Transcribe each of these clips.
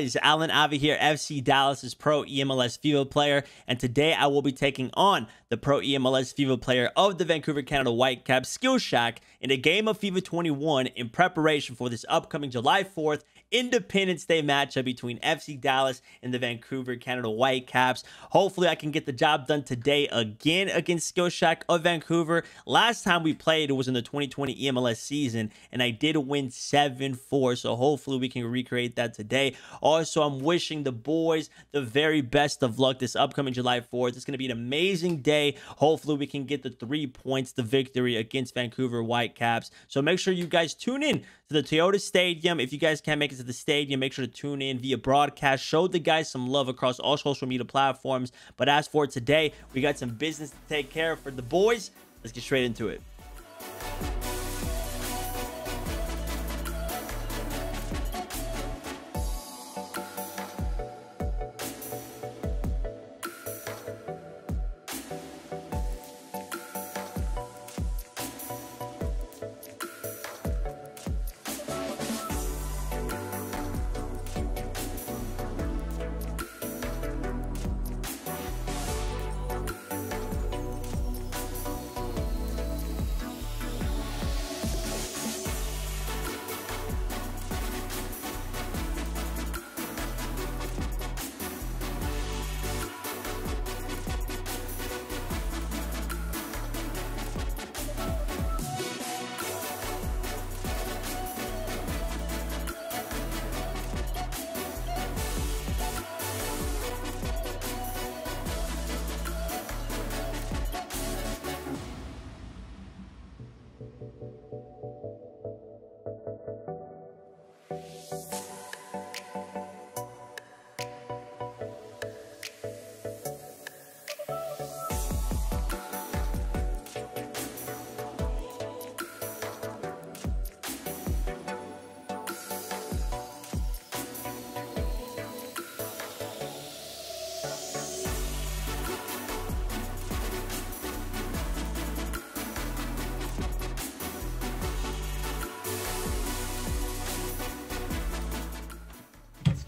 guys, Alan Avi here, FC Dallas's Pro EMLS FIFA player, and today I will be taking on the Pro EMLS FIFA player of the Vancouver Canada Whitecaps, Skillshack, in a game of FIFA 21 in preparation for this upcoming July 4th Independence Day matchup between FC Dallas and the Vancouver Canada Whitecaps. Hopefully, I can get the job done today again against Skillshack of Vancouver. Last time we played, it was in the 2020 EMLS season, and I did win 7 4. So hopefully, we can recreate that today. Also, I'm wishing the boys the very best of luck this upcoming July 4th. It's going to be an amazing day. Hopefully, we can get the three points, the victory against Vancouver Whitecaps. So make sure you guys tune in to the Toyota Stadium. If you guys can't make it to the stadium, make sure to tune in via broadcast. Show the guys some love across all social media platforms. But as for today, we got some business to take care of for the boys. Let's get straight into it.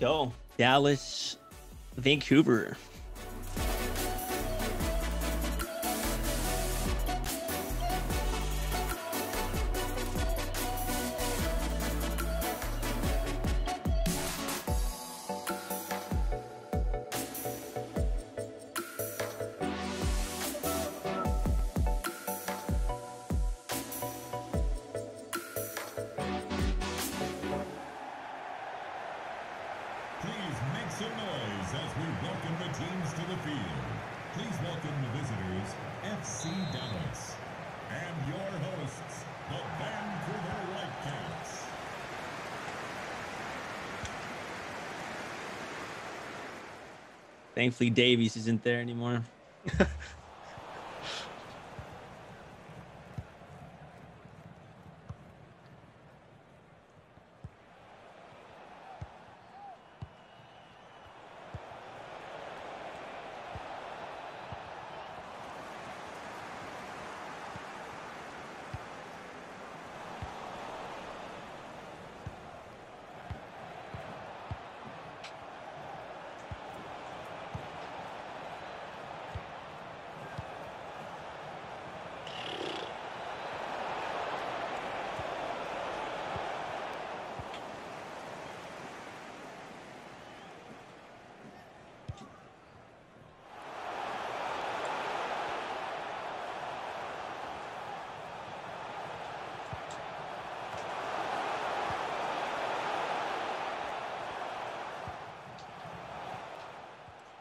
Go. Dallas, Vancouver. Thankfully, Davies isn't there anymore.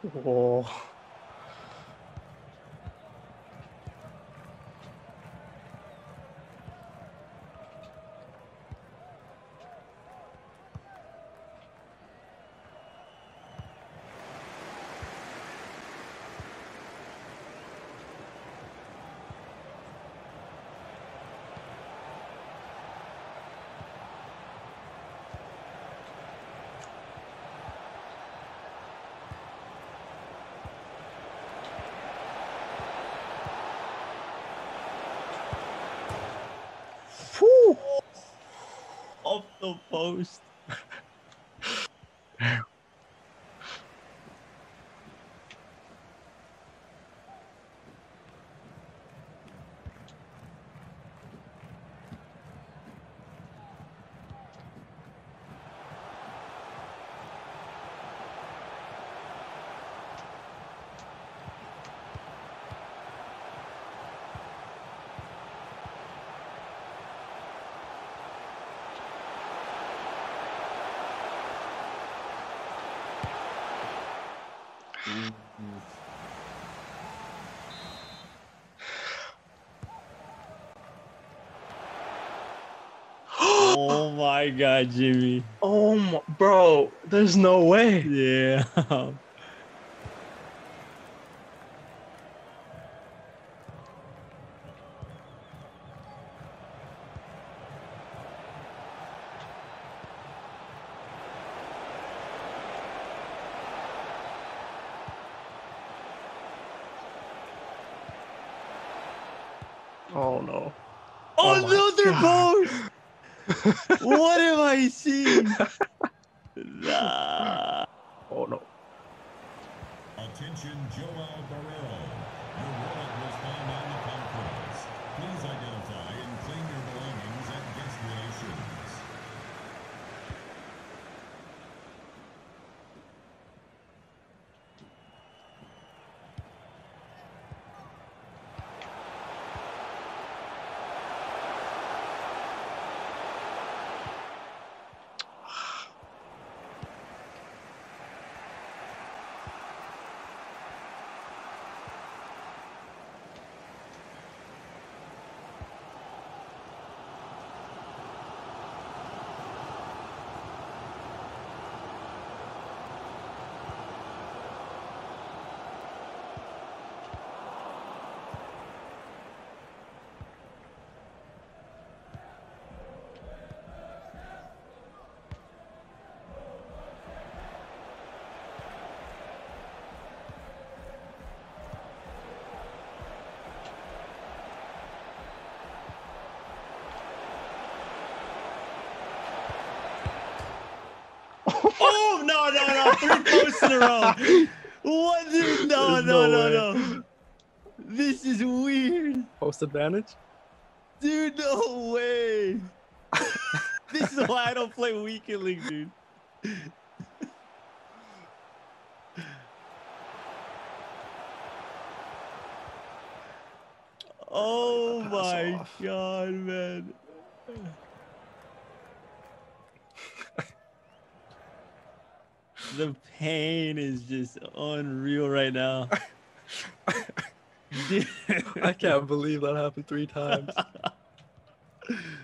Oh. The post. Oh my god, Jimmy. Oh my, bro, there's no way. Yeah. Oh no. Oh, oh, my another God. post! what am I seeing? Nah. Oh no. Attention, Joel Barrero. Your wallet was found on Oh no no no! Three posts in a row. What? No no no no no. This is weird, Post advantage? dude. No way. this is why I don't play weekend league, dude. Oh my god, man. The pain is just unreal right now. I can't believe that happened three times.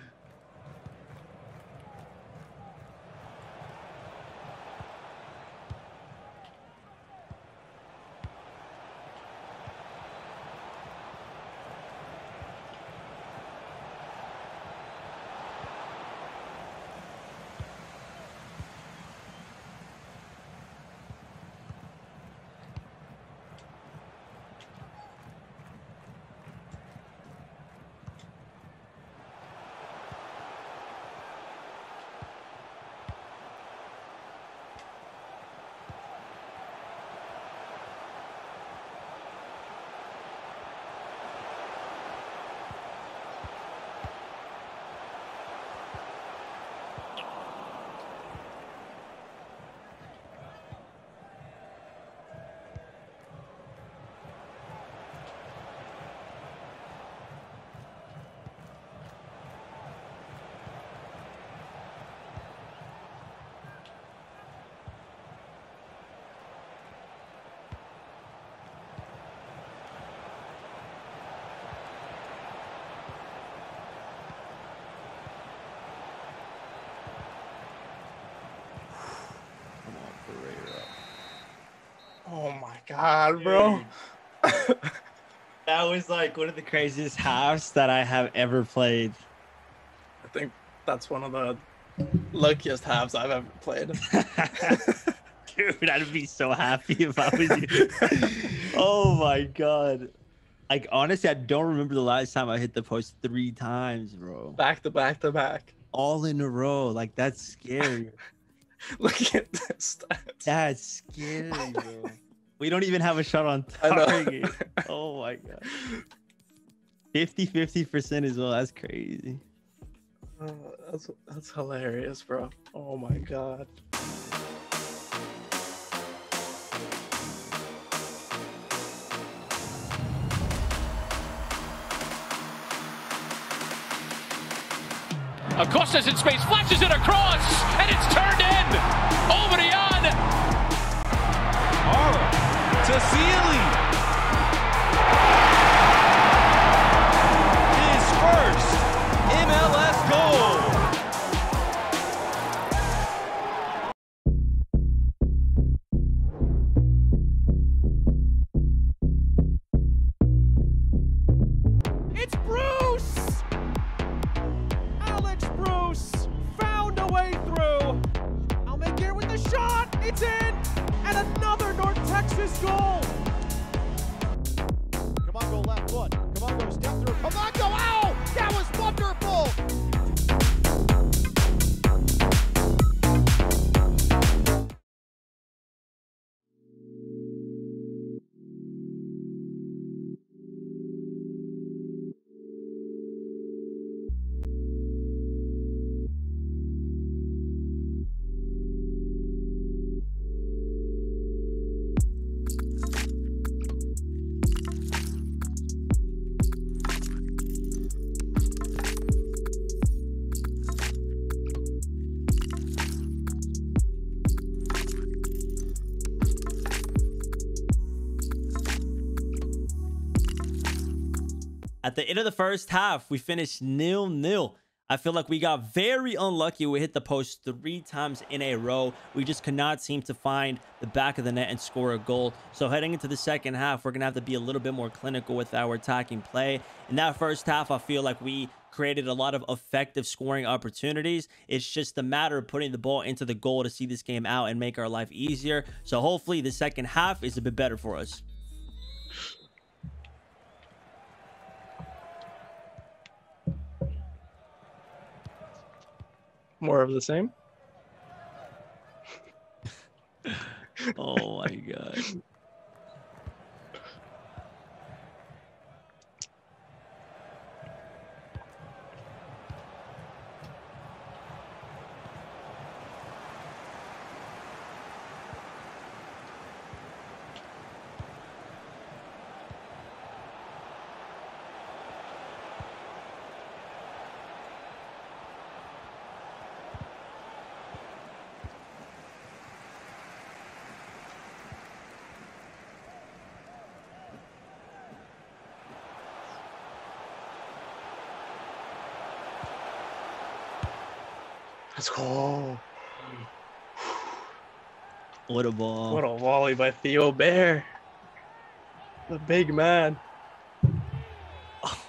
god, bro. That was like one of the craziest halves that I have ever played. I think that's one of the luckiest halves I've ever played. Dude, I'd be so happy if I was you. oh my god. Like honestly, I don't remember the last time I hit the post three times, bro. back to back to back. All in a row. Like that's scary. Look at this. stats. That's scary, bro. We don't even have a shot on I know. target. Oh my god. 50 50% as well. That's crazy. Uh, that's that's hilarious, bro. Oh my god. Acosta's in space, flashes it across, and it's turned in. Obadian. Sealy. His first the end of the first half, we finished nil nil. I feel like we got very unlucky. We hit the post three times in a row. We just could not seem to find the back of the net and score a goal. So heading into the second half, we're going to have to be a little bit more clinical with our attacking play. In that first half, I feel like we created a lot of effective scoring opportunities. It's just a matter of putting the ball into the goal to see this game out and make our life easier. So hopefully the second half is a bit better for us. More of the same. Oh my god. Let's go. What a ball. What a volley by Theo Bair. The big man.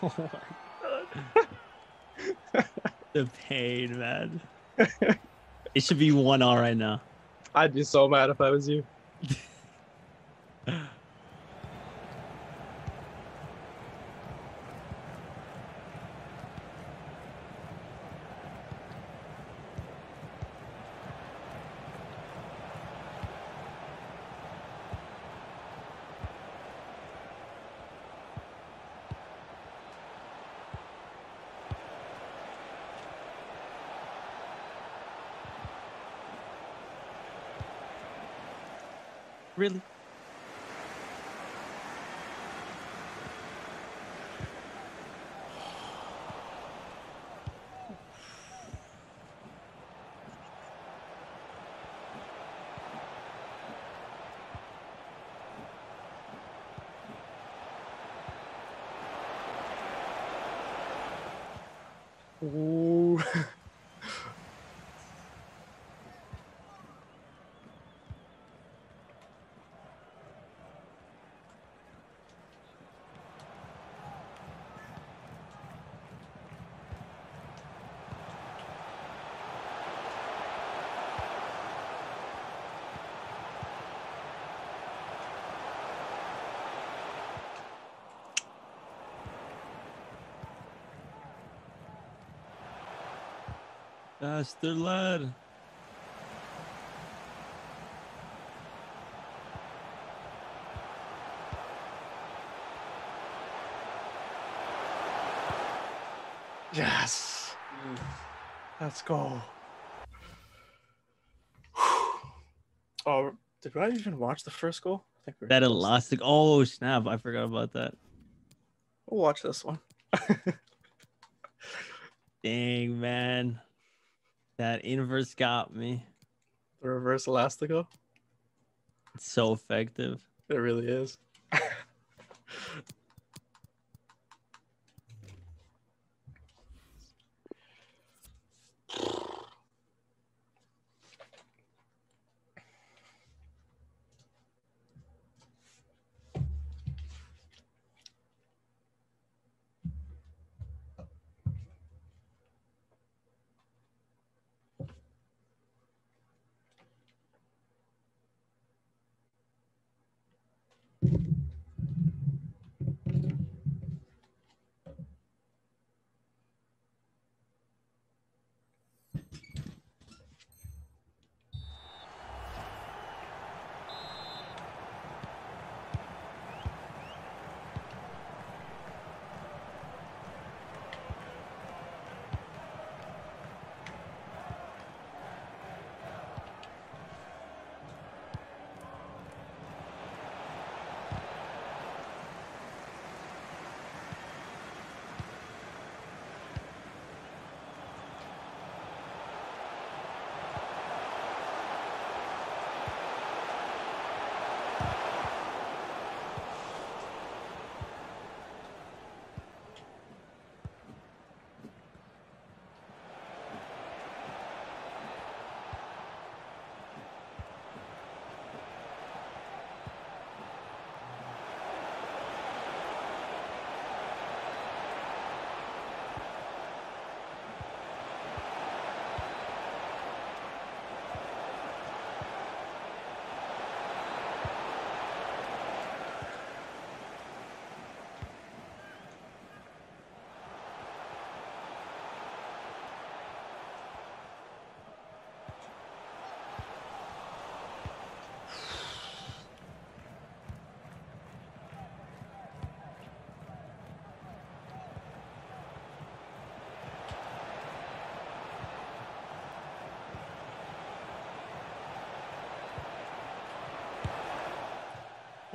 Oh my god. the pain, man. it should be one all right now. I'd be so mad if I was you. Really? Ooh. Faster, lad. Yes. Let's go. Oh, did I even watch the first goal? I think we That elastic. Oh snap! I forgot about that. We'll watch this one. Dang man, that inverse got me. The reverse elastico. It's so effective. It really is.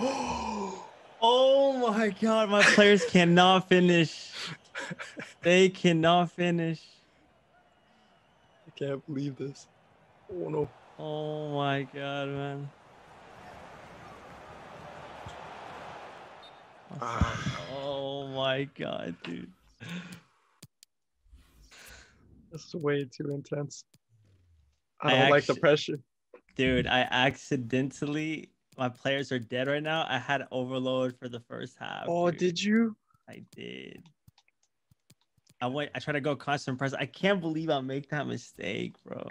Oh my god, my players cannot finish. They cannot finish. I can't believe this. Oh no. Oh my god, man. Oh my god, dude. This is way too intense. I I don't like the pressure. Dude, I accidentally my players are dead right now. I had overload for the first half. Oh, dude. did you? I did. I went. I tried to go constant press. I can't believe I make that mistake, bro.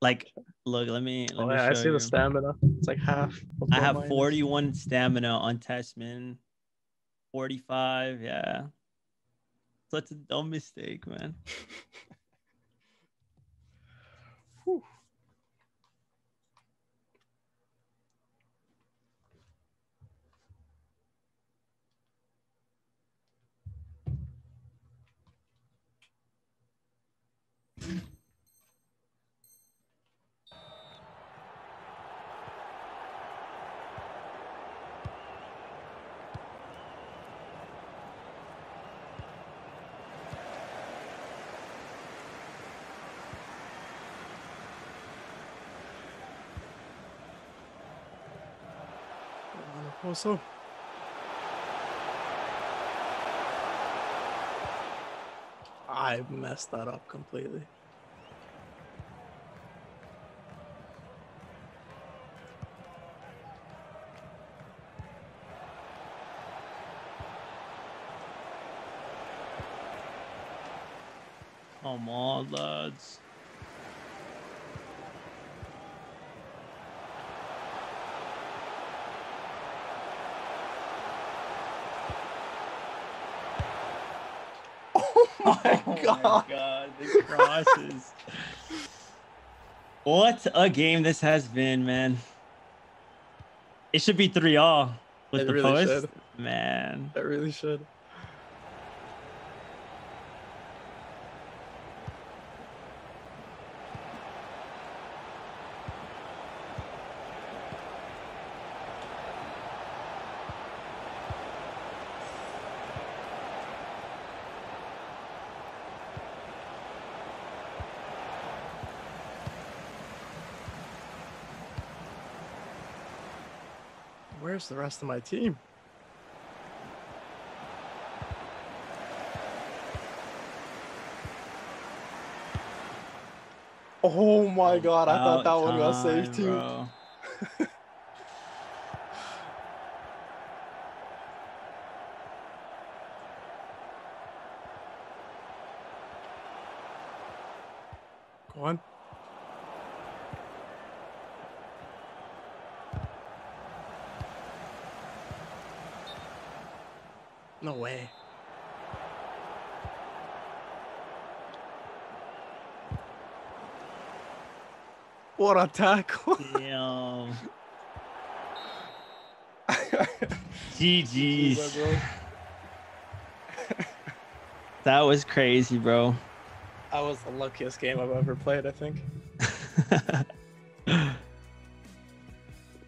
like, look. Let me. Let Oh, me yeah, I see you. the stamina. It's like half. I have mine is. 41 stamina on Tessmann. 45, yeah. Such a dumb mistake, man. I messed that up completely. Come on, lads. Oh my god. God, the crosses. what a game this has been, man. It should be three all with It the really post. should. Man. That really should. Where's the rest of my team? Oh my oh, god, I thought that one got saved too. bro. Go on. No way. What a tackle. Damn. Jeez, GG's. That was crazy, bro. That was the luckiest game I've ever played, I think.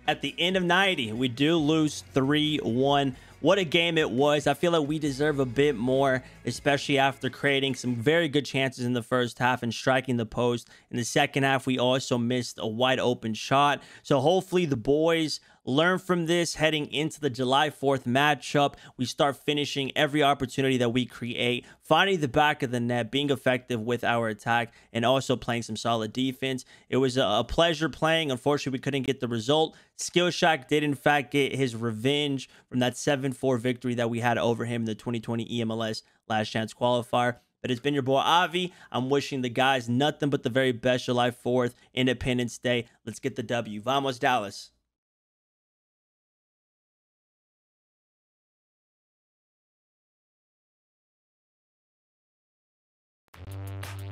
At the end of 90, we do lose 3 1. What a game it was. I feel like we deserve a bit more, especially after creating some very good chances in the first half and striking the post. In the second half, we also missed a wide open shot. So hopefully, the boys learn from this heading into the July 4th matchup. We start finishing every opportunity that we create, finding the back of the net, being effective with our attack, and also playing some solid defense. It was a pleasure playing. Unfortunately, we couldn't get the result. Skillshack did, in fact, get his revenge from that 7 4 victory that we had over him in the 2020 EMLS Last Chance qualifier. But it's been your boy Avi. I'm wishing the guys nothing but the very best July 4th, Independence Day. Let's get the W. Vamos, Dallas. Bye.